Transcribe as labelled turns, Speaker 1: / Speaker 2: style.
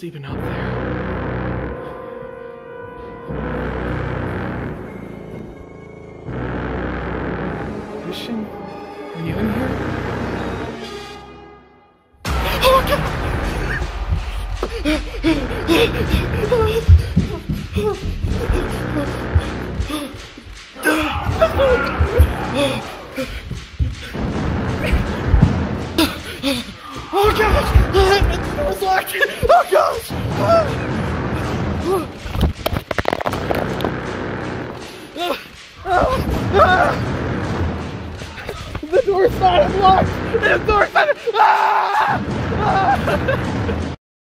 Speaker 1: What's even out there? Christian, are you in here? Oh God! Door's locked! Oh gosh! The door's not unlocked! The door's not... Ah! Ah!